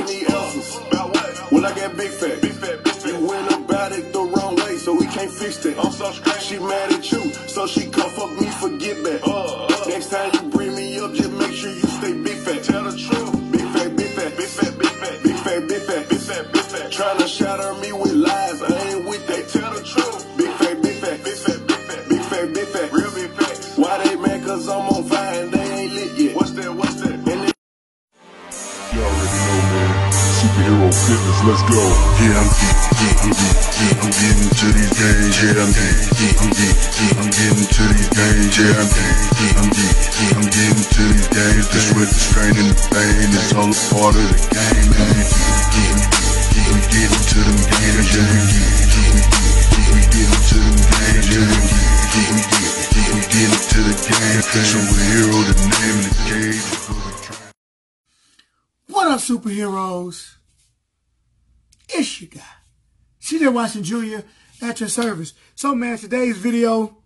need answers. When I get big fat, big fat, big fat. You went about it the wrong way, so we can't fix that. I'm so strange. She mad at you, so she come fuck me for get back. Uh, uh. Next time you bring me up, just make sure you stay big fat. Tell the truth. Big fat, big fat, big fat, big fat, big fat, big fat, big fat, big fat. Trying to shatter me with lies, Superhero fitness, let's go. Yeah, I'm geek, geek, I'm geek, geek, I'm getting to these games. Yeah, I'm geek, geek, I'm geek, geek, I'm getting to these games. Yeah, I'm geek, geek, I'm geek, geek, I'm getting to these games. The sweat, the strain, and the pain, it's all a part of the game. Man, we geek, geek, we geek, we getting to them games. Yeah, we geek, geek, getting to them games. Yeah, we geek, geek, getting to the game. Superhero, the name of the game. What. Up, superheroes? It's your guy, CJ Washington Jr. at your service. So, man, today's video,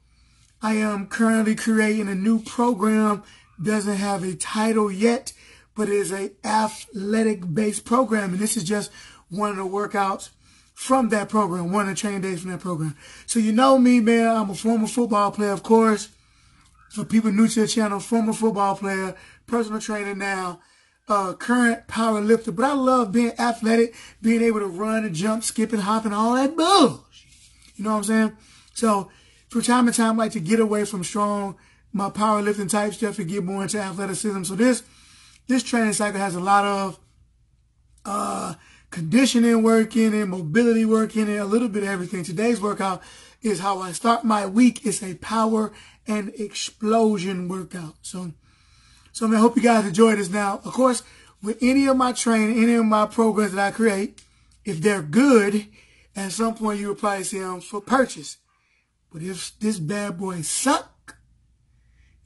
I am currently creating a new program. Doesn't have a title yet, but it is a athletic-based program, and this is just one of the workouts from that program, one of the training days from that program. So, you know me, man. I'm a former football player, of course. For people new to the channel, former football player, personal trainer now, uh, current power lifter. But I love being athletic, being able to run and jump, skip and hop and all that bullshit. You know what I'm saying? So from time to time, I like to get away from strong, my powerlifting type stuff and get more into athleticism. So this, this training cycle has a lot of, uh, conditioning work in it, mobility work in it, a little bit of everything. Today's workout is how I start my week. It's a power and explosion workout. So, so I, mean, I hope you guys enjoy this. Now, of course, with any of my training, any of my programs that I create, if they're good, at some point you will probably see them for purchase. But if this bad boy suck,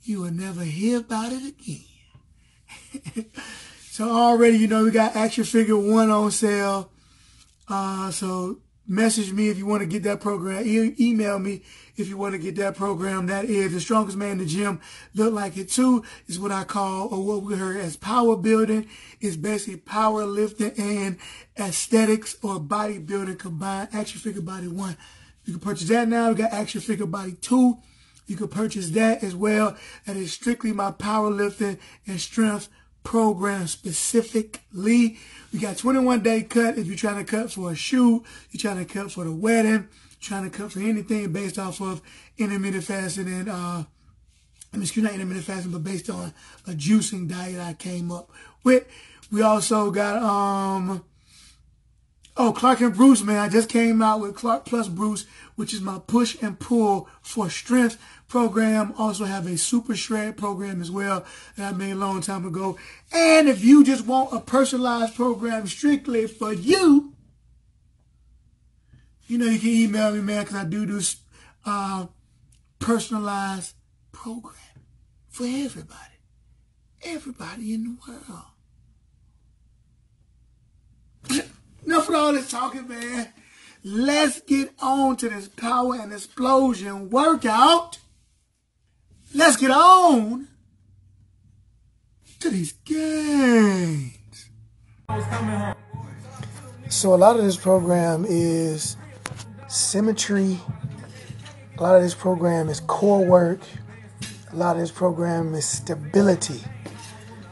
you will never hear about it again. so already, you know, we got action figure one on sale. Uh, so message me if you want to get that program. E- email me if you want to get that program. That is the strongest man in the gym. Look like it too is what I call or what we heard as power building. It's basically power lifting and aesthetics or bodybuilding combined. Action figure body one. You can purchase that now. We got action figure body two. You can purchase that as well. That is strictly my powerlifting and strength program specifically. We got 21 day cut if you're trying to cut for a shoe, you're trying to cut for the wedding, trying to cut for anything based off of intermittent fasting and uh excuse me, not intermittent fasting, but based on a juicing diet I came up with. We also got um Oh, Clark and Bruce, man. I just came out with Clark Plus Bruce, which is my push and pull for strength program. Also have a super shred program as well that I made a long time ago. And if you just want a personalized program strictly for you, you know, you can email me, man, because I do this uh, personalized program for everybody. Everybody in the world. Enough of all this talking, man. Let's get on to this power and explosion workout. Let's get on to these games. So a lot of this program is symmetry. A lot of this program is core work. A lot of this program is stability.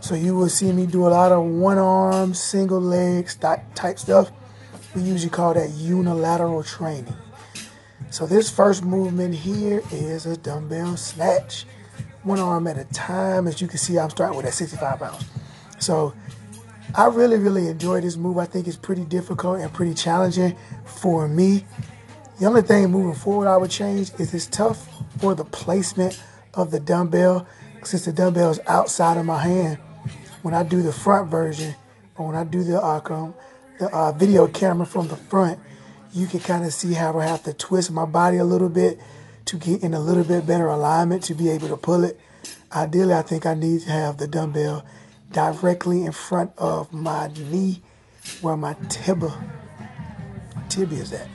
So you will see me do a lot of one arm, single legs type stuff. We usually call that unilateral training. So this first movement here is a dumbbell snatch, one arm at a time. As you can see, I'm starting with at 65 pounds. So I really, really enjoy this move. I think it's pretty difficult and pretty challenging for me. The only thing moving forward I would change is it's tough for the placement of the dumbbell since the dumbbell is outside of my hand. When I do the front version or when I do the, uh, the uh, video camera from the front, you can kind of see how I have to twist my body a little bit to get in a little bit better alignment to be able to pull it. Ideally, I think I need to have the dumbbell directly in front of my knee where my tibia, tibia is at.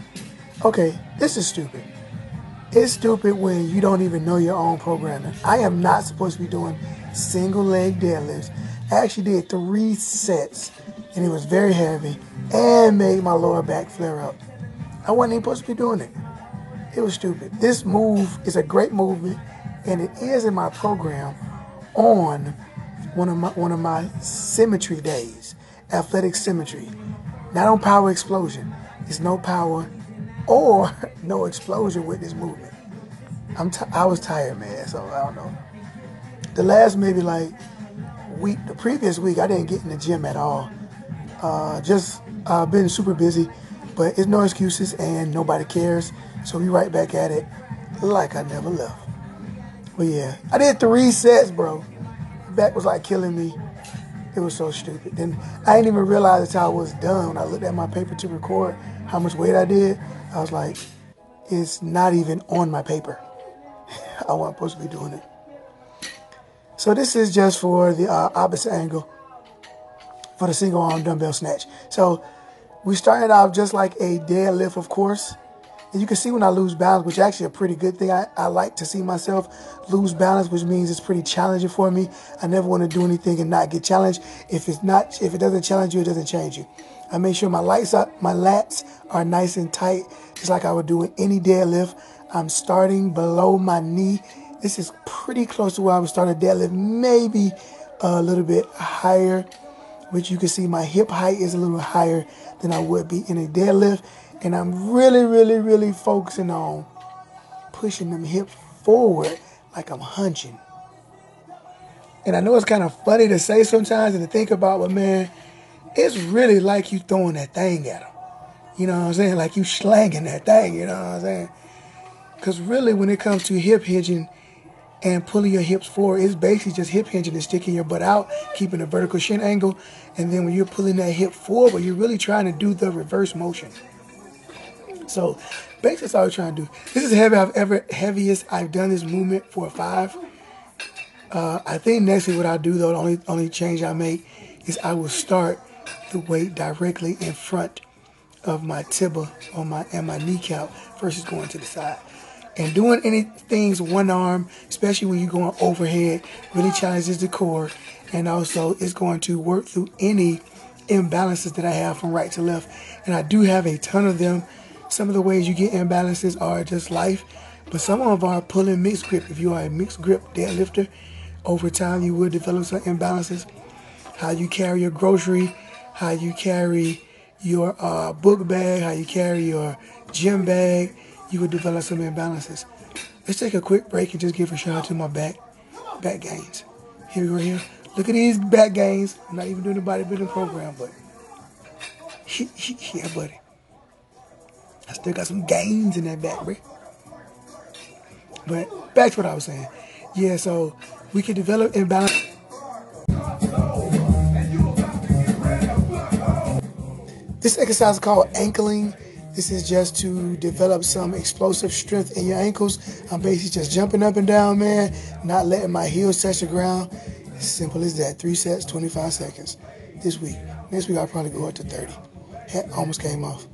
Okay, this is stupid. It's stupid when you don't even know your own programming. I am not supposed to be doing single leg deadlifts. I actually did three sets and it was very heavy and made my lower back flare up. I wasn't even supposed to be doing it. It was stupid. This move is a great movement, and it is in my program on one of my one of my symmetry days, athletic symmetry. Not on power explosion. It's no power or no explosion with this movement. I'm t- I was tired, man. So I don't know. The last maybe like week, the previous week, I didn't get in the gym at all. Uh, just uh, been super busy, but it's no excuses and nobody cares. So we right back at it like I never left. But yeah, I did three sets, bro. Back was like killing me. It was so stupid. Then I didn't even realize until I was done. When I looked at my paper to record how much weight I did, I was like, it's not even on my paper. I wasn't supposed to be doing it. So this is just for the uh, opposite angle for the single arm dumbbell snatch. So we started off just like a deadlift, of course. And you can see when I lose balance, which is actually a pretty good thing. I, I like to see myself lose balance, which means it's pretty challenging for me. I never want to do anything and not get challenged. If it's not, if it doesn't challenge you, it doesn't change you. I make sure my lats up, my lats are nice and tight, just like I would do in any deadlift. I'm starting below my knee. This is pretty close to where I would start a deadlift, maybe a little bit higher, which you can see my hip height is a little higher than I would be in a deadlift. And I'm really, really, really focusing on pushing them hips forward like I'm hunching. And I know it's kind of funny to say sometimes and to think about, but man, it's really like you throwing that thing at them. You know what I'm saying? Like you slanging that thing, you know what I'm saying? Because really, when it comes to hip hinging and pulling your hips forward, it's basically just hip hinging and sticking your butt out, keeping a vertical shin angle. And then when you're pulling that hip forward, you're really trying to do the reverse motion. So basically, that's all I'm trying to do. This is heavy I've ever heaviest I've done this movement for a five. Uh, I think next week what I'll do though, the only only change I make is I will start the weight directly in front of my tibia on my and my kneecap versus going to the side. And doing any things one arm, especially when you're going overhead, really challenges the core. And also it's going to work through any imbalances that I have from right to left. And I do have a ton of them. Some of the ways you get imbalances are just life, but some of are pulling mixed grip. If you are a mixed grip deadlifter, over time you will develop some imbalances. How you carry your grocery, how you carry your uh, book bag, how you carry your gym bag, you will develop some imbalances. Let's take a quick break and just give a shout out to my back back gains. Here we go here. Look at these back gains. I'm not even doing the bodybuilding program, but yeah, buddy. I still got some gains in that back. But back to what I was saying. Yeah, so we can develop imbalance. This exercise is called ankling. This is just to develop some explosive strength in your ankles. I'm basically just jumping up and down, man, not letting my heels touch the ground. Simple as that. Three sets, 25 seconds this week. Next week, I'll probably go up to 30. Head almost came off.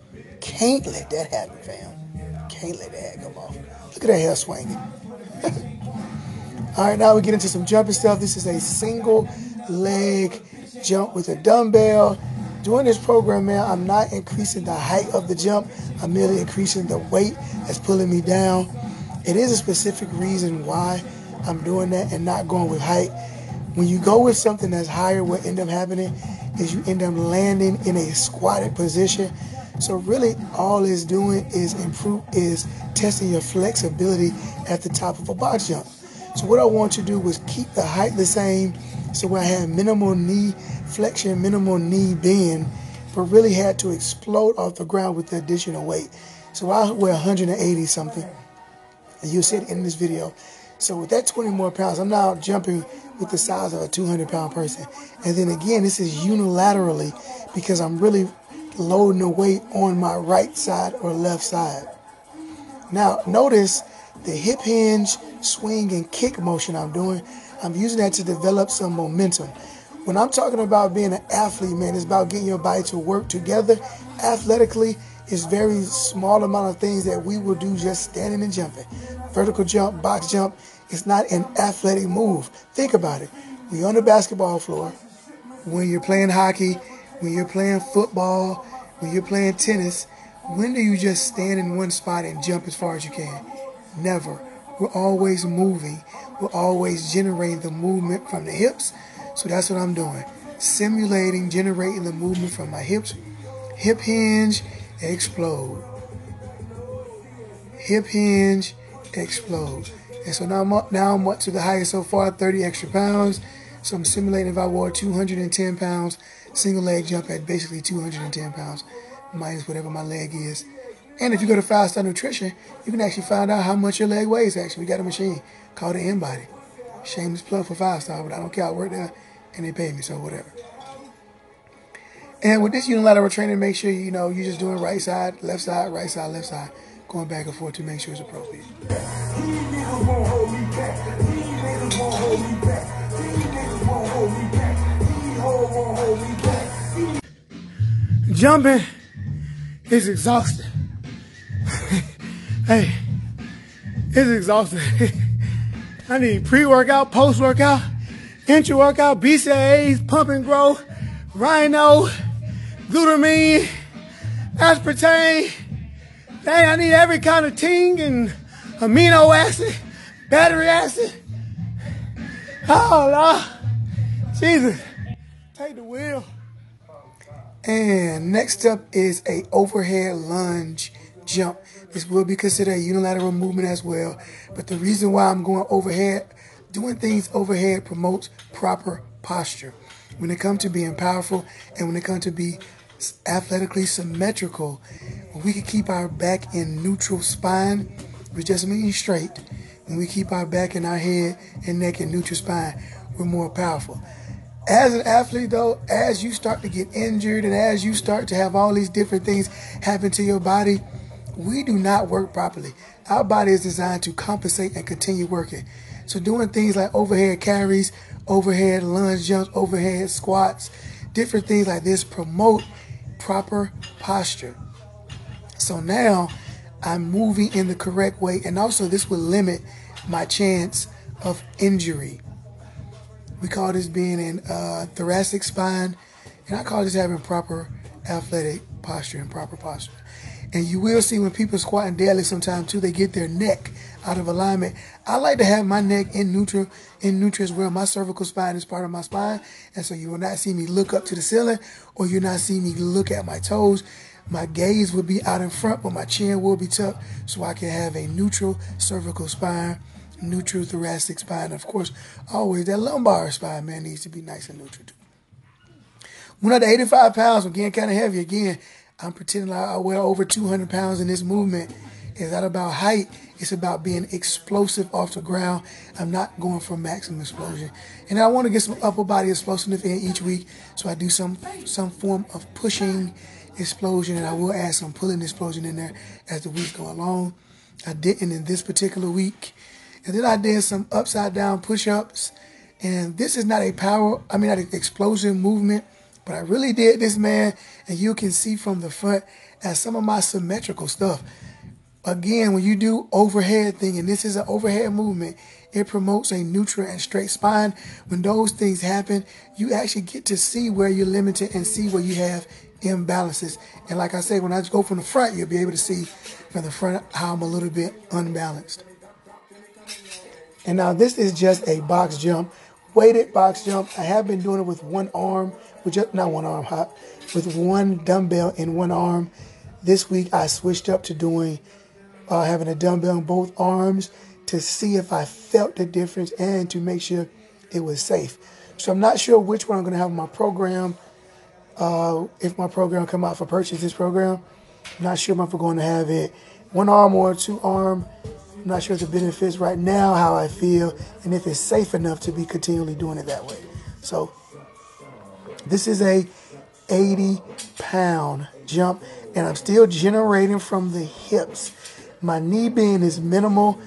Can't let that happen, fam. Can't let that come off. Look at that hair swinging. All right, now we get into some jumping stuff. This is a single leg jump with a dumbbell. During this program, man, I'm not increasing the height of the jump. I'm merely increasing the weight that's pulling me down. It is a specific reason why I'm doing that and not going with height. When you go with something that's higher, what end up happening is you end up landing in a squatted position. So really, all it's doing is improve is testing your flexibility at the top of a box jump. So what I want to do was keep the height the same. So I had minimal knee flexion, minimal knee bend, but really had to explode off the ground with the additional weight. So I weigh 180 something, and you'll see it in this video. So with that 20 more pounds, I'm now jumping with the size of a 200 pound person. And then again, this is unilaterally because I'm really loading the weight on my right side or left side. Now notice the hip hinge, swing, and kick motion I'm doing. I'm using that to develop some momentum. When I'm talking about being an athlete, man, it's about getting your body to work together. Athletically, it's very small amount of things that we will do just standing and jumping. Vertical jump, box jump, it's not an athletic move. Think about it. When you're on the basketball floor, when you're playing hockey, when you're playing football, when you're playing tennis, when do you just stand in one spot and jump as far as you can? Never. We're always moving. We're always generating the movement from the hips. So that's what I'm doing. Simulating, generating the movement from my hips. Hip hinge, explode. Hip hinge, explode. And so now I'm up, now I'm up to the highest so far, 30 extra pounds. So I'm simulating if I wore 210 pounds, single leg jump at basically 210 pounds, minus whatever my leg is. And if you go to Five Star Nutrition, you can actually find out how much your leg weighs. Actually, we got a machine called the InBody. Shameless plug for Five Star, but I don't care. I work there, and they pay me, so whatever. And with this unilateral training, make sure you know you're just doing right side, left side, right side, left side, going back and forth to make sure it's appropriate. Jumping is exhausting. hey, it's exhausting. I need pre-workout, post-workout, intra-workout, BCAAs, pump and grow, rhino, glutamine, aspartame. Dang, I need every kind of ting and amino acid, battery acid. Oh, Lord. Jesus. Take the wheel. And next up is a overhead lunge jump. This will be considered a unilateral movement as well. But the reason why I'm going overhead, doing things overhead promotes proper posture. When it comes to being powerful and when it comes to be athletically symmetrical, when we can keep our back in neutral spine, which just means straight, when we keep our back and our head and neck in neutral spine, we're more powerful. As an athlete, though, as you start to get injured and as you start to have all these different things happen to your body, we do not work properly. Our body is designed to compensate and continue working. So, doing things like overhead carries, overhead lunge jumps, overhead squats, different things like this promote proper posture. So now I'm moving in the correct way, and also this will limit my chance of injury. We call this being in uh, thoracic spine, and I call this having proper athletic posture and proper posture. And you will see when people squatting daily sometimes too, they get their neck out of alignment. I like to have my neck in neutral, in neutral as well. My cervical spine is part of my spine, and so you will not see me look up to the ceiling, or you'll not see me look at my toes. My gaze will be out in front, but my chin will be tucked, so I can have a neutral cervical spine neutral thoracic spine. Of course, always that lumbar spine, man, needs to be nice and neutral too. When at 85 pounds, I'm getting kind of heavy again. I'm pretending like I weigh over 200 pounds in this movement. It's not about height. It's about being explosive off the ground. I'm not going for maximum explosion. And I want to get some upper body explosiveness in each week. So I do some some form of pushing explosion and I will add some pulling explosion in there as the weeks go along. I didn't in this particular week. And then I did some upside down push ups. And this is not a power, I mean, not an explosion movement, but I really did this, man. And you can see from the front as some of my symmetrical stuff. Again, when you do overhead thing, and this is an overhead movement, it promotes a neutral and straight spine. When those things happen, you actually get to see where you're limited and see where you have imbalances. And like I say, when I go from the front, you'll be able to see from the front how I'm a little bit unbalanced. And now this is just a box jump, weighted box jump. I have been doing it with one arm, with just, not one arm hop, with one dumbbell in one arm. This week I switched up to doing uh, having a dumbbell in both arms to see if I felt the difference and to make sure it was safe. So I'm not sure which one I'm going to have in my program. Uh, if my program come out for purchase this program, I'm not sure if I'm going to have it one arm or two arm I'm not sure the benefits right now, how I feel, and if it's safe enough to be continually doing it that way. So this is a 80 pound jump, and I'm still generating from the hips. My knee bend is minimal.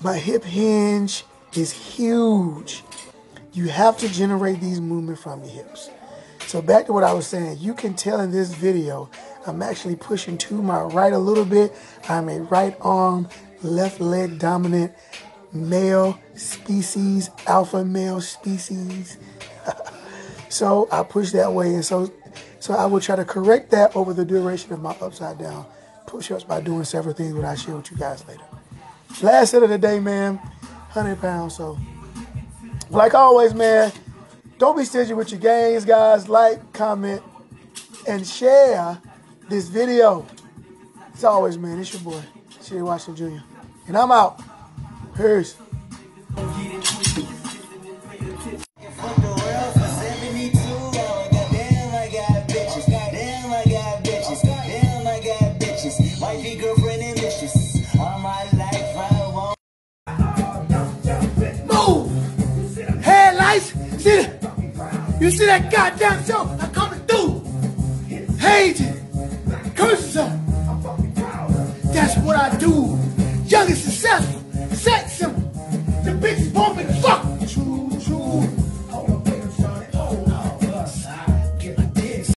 My hip hinge is huge. You have to generate these movements from your hips. So back to what I was saying, you can tell in this video, I'm actually pushing to my right a little bit. I'm a right arm left leg dominant male species, alpha male species. so I push that way. And so So I will try to correct that over the duration of my upside down push-ups by doing several things that I share with you guys later. Last set of the day, man, 100 pounds. So, like always, man, don't be stingy with your gains, guys. Like, comment, and share this video. As always, man, it's your boy, CJ Washington Jr. And I'm out. Peace. You see that goddamn